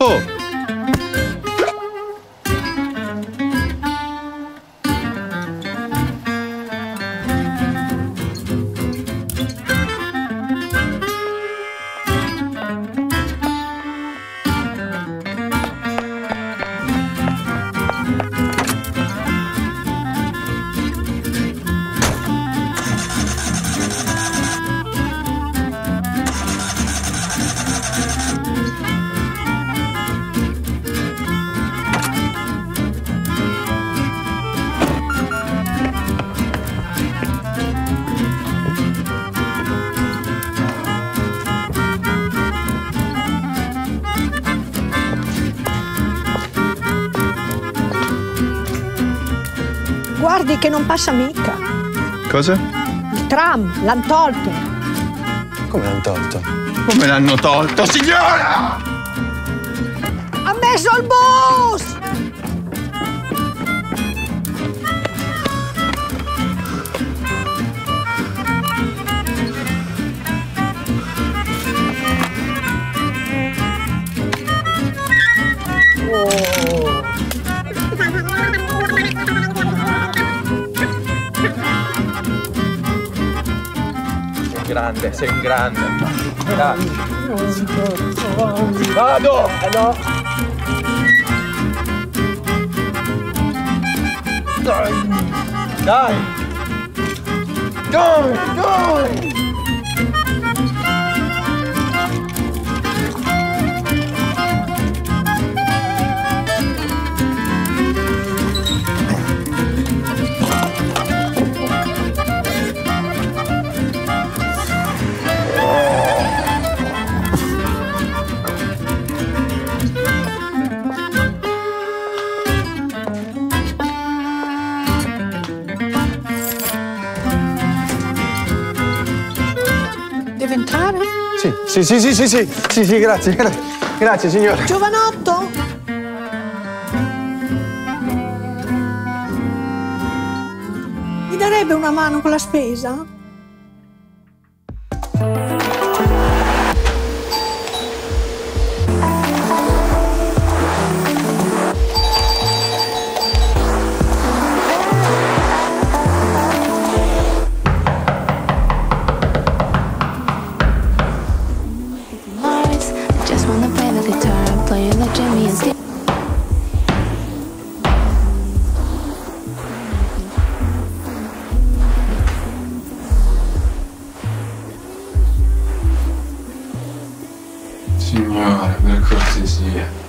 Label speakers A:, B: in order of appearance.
A: Oh!
B: Guardi che non passa mica.
A: Cosa?
B: Il tram, l'han tolto.
C: Come l'hanno tolto?
A: Come l'hanno tolto, signora?
B: Ha messo il bus!
C: Grande, sei un grande. Dai. Vado! Eh no! Dai! Dai! Dai! Dai!
B: Entrare?
C: Sì, sì, sì, sì, sì, sì, sì, sì, grazie, grazie, grazie signore.
B: Giovanotto? Mi darebbe una mano con la spesa?
A: Signore, per cortesia.